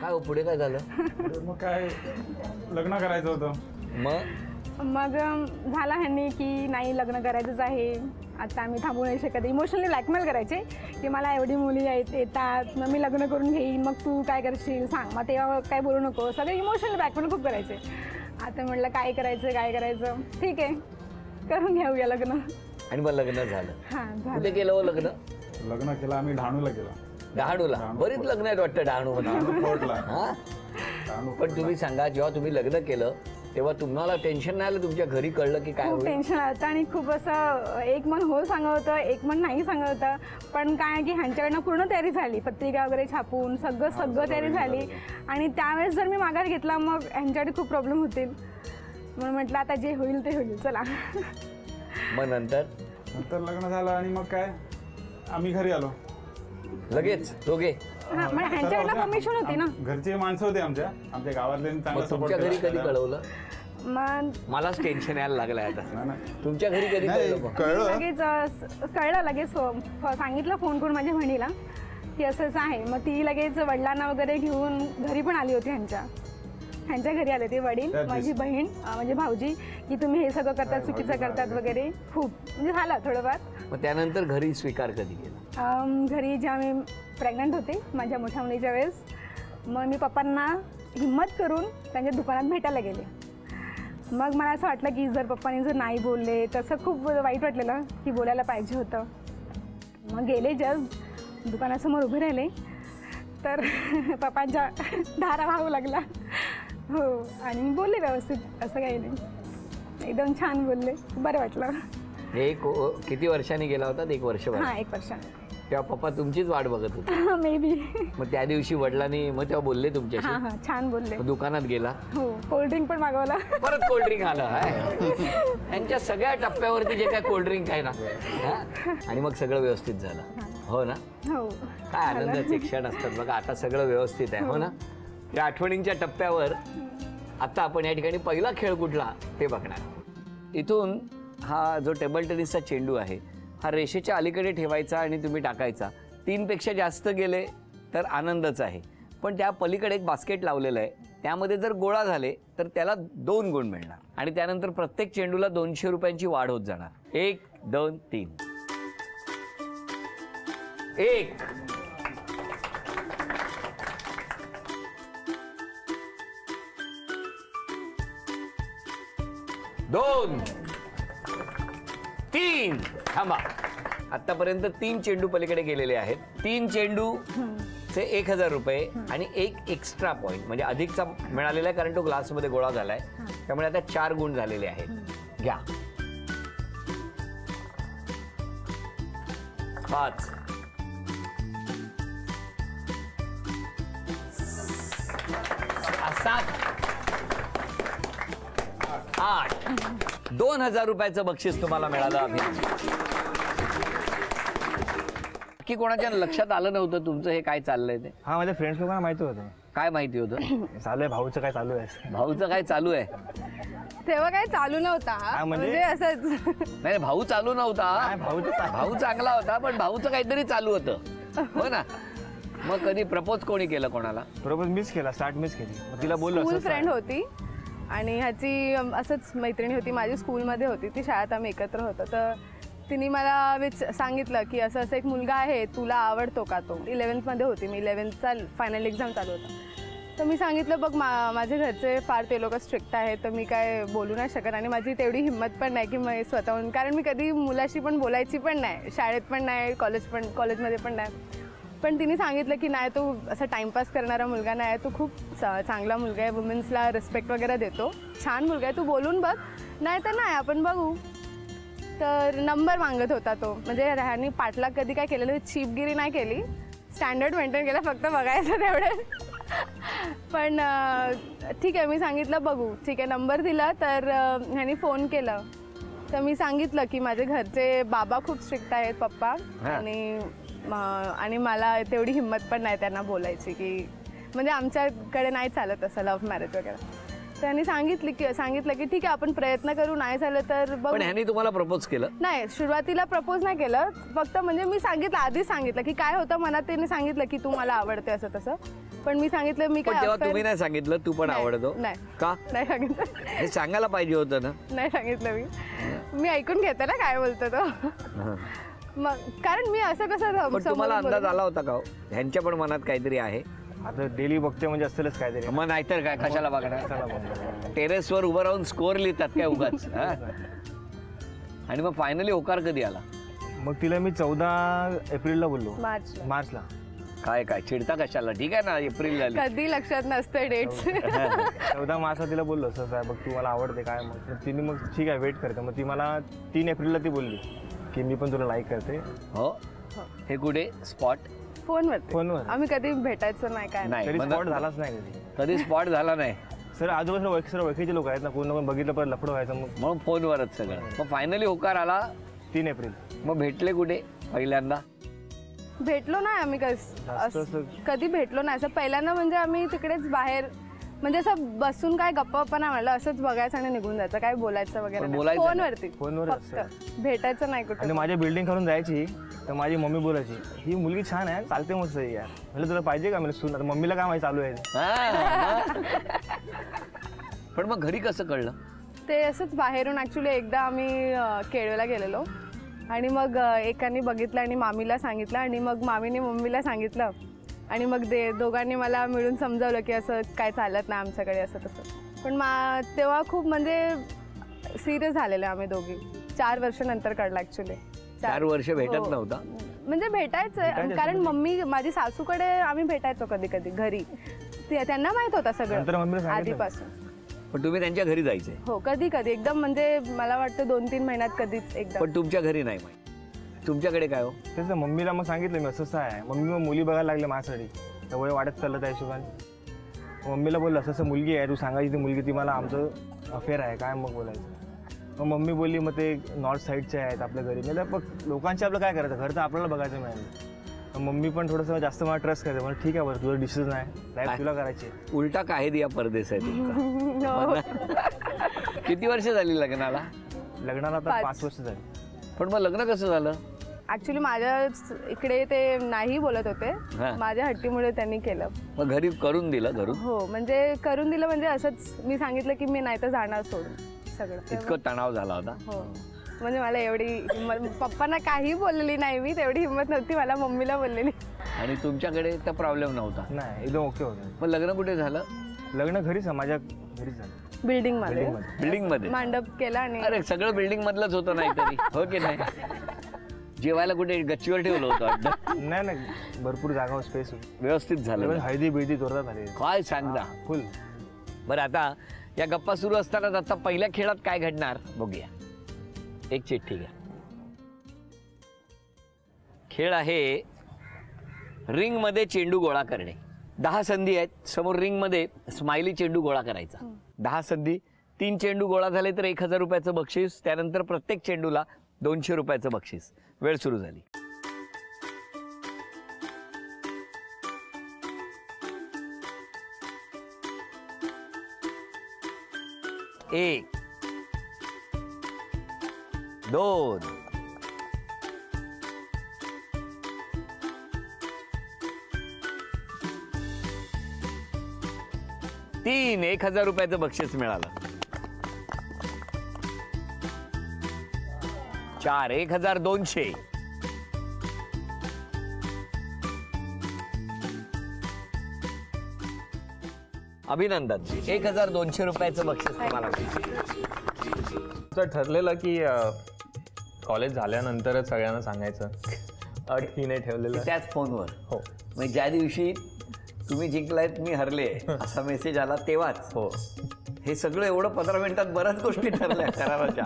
काय हो, पुढे काय झालं? मग काय लग्न करायचं होतं. मग? मग अम, झाला ह्यांनी की नाही लग्न करायचंच आहे. आता आम्ही थांबू नाही शकत. इमोशनली ब्लॅकमेल करायचे की मला एवढी मुली आहेत येतात. मग मी लग्न करून घेईन. मग तू काय करशील? सांग. मग तेव्हा काय बोलू नको. सगळे इमोशनली ब्लॅकमेल खूप करायचे. आता म्हटलं काय करायचं काय करायचं? ठीक आहे. करून घेऊया लग्न. आणि मग लग्न झालं. हां कुठे झालं केलं हो लग्न? लग्न केलं आम्ही डहाणूला केलं. डहाणूला. बरीच लग्न आहेत वाटतं डहाणू हा? पण तुम्ही सांगा जेव्हा तुम्ही लग्न केलं तेव्हा तुम्हाला टेन्शन नाही आलं? तुमच्या घरी कळलं की काय टेन्शन आलं आणि खूप असं एक मन हो सांगत होतं एक मन नाही सांगत होतं. पण काय की ह्यांच्याकडनं पूर्ण तयारी झाली. पत्रिका वगैरे छापून सगळं सगळं तयारी झाली. आणि त्यावेळेस जर मी माघार घेतला मग ह्यांच्याकडे खूप प्रॉब्लेम होतील. म्हणून म्हटलं आता जे होईल ते होईल. चला. मग नंतर? नंतर लग्न झालं आणि मग काय? आम्ही घरी आलो. लगेच दोघे. हा मग ह्यांच्याकडनं परमिशन होती. ना? घरचे माणसं होते आमच्या. आमच्या गावातले चांगला मग तुमच्या घरी कधी कळवलं? मग मलाच टेन्शन यायला लागलं आता. तुमच्या घरी कधी नाही कळलं मग? कळलं. लगेच अ, स- कळलं लगेच फ- सांगितलं फोन करून माझ्या बहिणीला की असं असं आहे. मग ती लगेच वडिलांना वगैरे घेऊन घरी पण आली होती ह्यांच्या. ह्यांच्या घरी आले ते वडील माझी बहीण अ, म्हणजे भाऊजी की तुम्ही हे सगळं करतात चुकीचं करतात वगैरे. खूप म्हणजे झालं थोडंफार. मग त्यानंतर घरी स्वीकार कधी केला? घरी जेव्हा मी प्रेग्नंट होते माझ्या मोठ्या मुलीच्या वेळेस मग मी पप्पांना हिंमत करून त्यांच्या दुकानात भेटायला गेले. मग मला असं वाटलं की जर पप्पांनी जर नाही बोलले तसं खूप वाईट वाटलेलं की बोलायला पाहिजे होतं. मग गेले जस्ट दुकानासमोर उभे राहिले. तर पप्पांच्या धारा वाहू लागला. हो आणि बोलले व्यवस्थित असं काही नाही. एकदम छान बोलले. बरं वाटलं. हे को- किती वर्षांनी गेला होता? एक वर्ष हां एक वर्षाने. तेव्हा पप्पा तुमचीच वाट बघत होते. मे बी मग त्या दिवशी वडिलांनी मग तेव्हा बोलले तुमच्याशी? हां हां छान बोलले. मग दुकानात गेला? हो कोल्ड्रिंक पण मागवला. परत कोल्ड्रिंक आलं हाय. यांच्या सगळ्या टप्प्यावरती जे काय कोल्ड्रिंक आहे ना हा? आणि मग सगळं व्यवस्थित झालं. हो. ना? हो. काय आनंदाचे क्षण असतात बघा आता सगळं व्यवस्थित आहे. हो ना? या आठवणींच्या टप्प्यावर आता आपण या ठिकाणी पहिला खेळ कुठला ते बघणार. इथून हा जो टेबल टेनिसचा चेंडू आहे हा रेषेच्या अलीकडे ठेवायचा आणि तुम्ही टाकायचा. तीनपेक्षा जास्त गेले तर आनंदच आहे. पण त्या पलीकडे एक बास्केट लावलेलं आहे. त्यामध्ये जर गोळा झाले तर त्याला दोन गुण मिळणार. आणि त्यानंतर प्रत्येक चेंडूला दोनशे रुपयांची वाढ होत जाणार. एक दोन तीन. एक. दोन. तीन. थांबा. आतापर्यंत तीन चेंडू पलीकडे गेलेले आहेत. तीन चेंडू चे एक हजार रुपये आणि एक एक्स्ट्रा पॉईंट म्हणजे अधिकचा मिळालेला आहे कारण तो ग्लासमध्ये गोळा झालाय. त्यामुळे आता चार गुण झालेले आहेत. घ्या. पाच. सात. आठ. दोन हजार रुपयाचं बक्षीस तुम्हाला मिळालं अभिनंदन की कोणाच्या लक्षात आलं नव्हतं तुमचं हे काय चाललंय ते? हा माझ्या फ्रेंड्स लोकांना माहिती होतं. काय माहिती होतं? चालू आहे भाऊचं काय चालू आहे? भाऊचं काय चालू आहे? तेव्हा काही चालू नव्हता. हा, म्हणजे? म्हणजे असंच. नाही भाऊ चालू नव्हता. काय भाऊ चांगला होता पण भाऊचं काहीतरी चालू होतं. हो ना? मग कधी प्रपोज कोणी केलं कोणाला? बरोबर मिस केला स्टार्ट मिस केली. मग तिला बोललो फ्रेंड होती. आणि ह्याची असंच मैत्रिणी होती माझी स्कूलमध्ये होती ती शाळेत आम्ही एकत्र होतो. तर तिने मला विच सांगितलं की असं असं एक मुलगा आहे तुला आवडतो का तो? इलेवन्थमध्ये होती मी इलेवन्थचा फायनल एक्झाम चालू होता. तर मी सांगितलं बघ मा माझे घरचे फार ते लोक स्ट्रिक्ट आहेत तर मी काय बोलू नाही शकत आणि माझी तेवढी हिंमत पण नाही की मी स्वतःहून. कारण मी कधी मुलाशी पण बोलायची पण नाही शाळेत पण नाही कॉलेज पण कॉलेजमध्ये पण नाही. पण तिने सांगितलं की नाही तू असं टाइमपास करणारा मुलगा नाही आहे तू खूप चांगला मुलगा आहे वुमेन्सला रिस्पेक्ट वगैरे देतो. छान मुलगा आहे तू बोलून बघ. नाही तर नाही आपण बघू. तर नंबर मागत होता तो. म्हणजे ह्यानी पाठलाग कधी काय केलेलं चीपगिरी नाही केली. स्टँडर्ड मेंटेन केलं फक्त बघायचं तेवढं. पण ठीक आहे मी सांगितलं बघू. ठीक आहे नंबर दिला तर ह्यानी फोन केलं. तर मी सांगितलं की माझे घरचे बाबा खूप स्ट्रिक्ट आहेत पप्पा. आणि आणि मला तेवढी हिंमत पण नाही त्यांना बोलायची की म्हणजे आमच्याकडे नाही चालत असं लव्ह मॅरेज वगैरे. त्यांनी सांगितली की सांगितलं की ठीक आहे आपण प्रयत्न करू नाही झालं तर बघू. पण ह्यानी तुम्हाला प्रपोज केलं? नाही सुरुवातीला प्रपोज नाही केलं. फक्त म्हणजे मी सांगितलं आधीच सांगितलं की काय होतं मनात त्याने सांगितलं की तू मला आवडते असं तसं. पण मी सांगितलं मी पण काय तुम्ही नाही सांगितलं तू पण नाही, आवडतो. नाही. का? नाही सांगितलं. हे सांगायला पाहिजे होतं ना. नाही सांगितलं मी. मी ऐकून घेते ना काय बोलतो तो. मग कारण मी असं कसं पण तुम्हाला समोरून अंदाज बोलू? आला होता का हो? ह्यांच्या पण मनात काहीतरी आहे. आता डेली बघते म्हणजे असेलच काहीतरी. मग नाहीतर काय? कशाला बघणार? चला बघू. टेरेसवर उभं राहून स्कोअर लिहितात काय उगाच हा? आणि मग फायनली होकार कधी आला? मग तिला मी चौदा एप्रिलला बोललो. मार्च मार्चला. काय काय? चिडता कशाला? ठीक आहे ना एप्रिल झाली कधी लक्षात नसते डेट्स चौदा. मार्चला तिला बोललो असं साहेब बघ तू मला आवडते काय? मग तर तिने मग ठीक आहे वेट करते. मग ती मला तीन एप्रिलला ती बोलली. की मी पण तुला लाईक करते. हो. हे. कुठे स्पॉट फोनवरती. फोनवर. आम्ही कधी भेटायचो नाही काय नाही. तरी मग स्पॉट झालाच नाही कधी. कधी स्पॉट झाला नाही. सर आजूबाजूला ओळख सर ओळखीचे लोक आहेत ना कोण ना कोण बघितलं परत लफडं व्हायचं मग. म्हणून फोनवरच सगळं. मग फायनली होकार आला. तीन एप्रिल. मग भेटले कुठे पहिल्यांदा? भेटलो नाही आम्ही कस जास्त असं- असं- कधी भेटलो नाही. असं पहिल्यांदा म्हणजे आम्ही तिकडेच बाहेर म्हणजे असं बसून काय गप्पा पण म्हणलं असंच बघायचं आणि निघून जायचं. काय बोलायचं वगैरे पण नाही. बोलायचं नाही. फोनवरती फोनवर फक्त भेटायचं नाही आणि कुठे माझ्या बिल्डिंग खालून जायची तर माझी मम्मी बोलायची ही मुलगी छान आहे चालते मस्त आहे यार. म्हणलं तुला पाहिजे का? मला सून आता मम्मीला काय माहिती चालू आहे. हा, पण मग घरी कसं कळलं? ते असंच बाहेरून ऍक्च्युली एकदा आम्ही अं, केळवेला गेलेलो. आणि मग अं, एकाने बघितलं आणि मामीला सांगितलं आणि मग मामीने मम्मीला सांगितलं आणि मग ते दोघांनी मला मिळून समजावलं की असं काय चालत नाही आमच्याकडे असं तसं. पण मा तेव्हा खूप म्हणजे सिरियस झालेले आम्ही दोघी. चार वर्ष नंतर कळलं ऍक्च्युली चार वर्ष भेटत हो. नव्हता? म्हणजे भेटायचं कारण मम्मी माझी सासूकडे आम्ही भेटायचो कधी कधी घरी. ते- त्यांना माहीत होता सगळं आधीपासून. पण तुम्ही त्यांच्या घरी जायचे? हो कधी कधी एकदम म्हणजे मला वाटतं दोन तीन महिन्यात कधीच एकदम पण तुमच्या घरी नाही माहिती? तुमच्याकडे काय हो? तेच ना मम्मीला मग सांगितलं मी असं असं आहे. मम्मी मग मुली बघायला लागल्या माझ्यासाठी. तर वय वाढत चाललं त्या हिशोबाने. मम्मीला बोललं असं असं मुलगी आहे तू सांगायची ती मुलगी ती मला आमचं अफेअर आहे काय मग बोलायचं? मग मम्मी बोलली मग ते नॉर्थ साईडचे आहेत आपल्या घरी. म्हणजे बघ लोकांचे आपलं काय करायचं? घर तर आपल्याला बघायचं मिळालं. मग मम्मी पण थोडंसं जास्त मला ट्रस्ट करते. मला ठीक आहे बरं तुझं डिसिजन आहे. लाईफ तुला करायची. उलटा काय दिया परदेस आहे तुमचा. हो. किती वर्ष झाली लग्नाला? लग्नाला आता. पाच वर्ष झाली. पण मग लग्न कसं झालं? ऍक्च्युली माझ्या इकडे ते नाही बोलत होते. हा. माझ्या हट्टीमुळे त्यांनी केलं. मग घरी करून दिलं घरून? हो म्हणजे करून दिलं म्हणजे असंच मी सांगितलं की मी नाही तर जाणार सोडून सगळं. इतकं तणाव झाला होता? हो. म्हणजे मला एवढी हिंमत पप्पांना काही बोललेली नाही मी तेवढी हिंमत नव्हती मला मम्मीला बोललेली. आणि तुमच्याकडे तर प्रॉब्लेम नव्हता? नाही एकदम ओके होतं. मग लग्न कुठे झालं? लग्न घरीच आहे माझ्या घरीच झालं. बिल्डिंगमध्ये बिल्डिंगमध्ये. बिल्डिंगमध्ये मांडप केला आणि अरे सगळं बिल्डिंग मधलंच होतं नाही तरी हो की नाही? जेवायला कुठे गच्चीवर ठेवलं होतं वाटतं. नाही नाही. भरपूर जागा स्पेस होती. व्यवस्थित झालं. हळदी बिळदी जोरदार झाली. काय सांगता? फुल बरं आता या गप्पा सुरू असतानाच आता पहिल्या खेळात काय घडणार? बघूया. एक चिठ्ठी घ्या. खेळ आहे रिंगमध्ये चेंडू गोळा करणे. दहा संधी आहेत. समोर रिंगमध्ये स्माइली चेंडू गोळा करायचा. दहा संधी तीन चेंडू गोळा झाले तर एक हजार रुपयाचं बक्षीस त्यानंतर प्रत्येक चेंडूला दोनशे रुपयाचं बक्षीस. वेळ सुरू झाली. एक दोन तीन एक हजार रुपयाचं बक्षीस मिळालं. चार एक हजार दोनशे. अभिनंदन. एक हजार दोनशे रुपयाचं बक्षीस तुम्हाला ठरलेलं की कॉलेज झाल्यानंतरच सगळ्यांना सांगायचं. अट ही नाही ठेवलेलं. त्याच फोनवर. हो. म्हणजे ज्या दिवशी तुम्ही जिंकलायत मी हरले. असा मेसेज आला तेव्हाच. हो. हे सगळं एवढं पंधरा मिनिटात बऱ्याच गोष्टी ठरल्या कराराच्या.